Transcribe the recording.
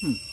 Hmm.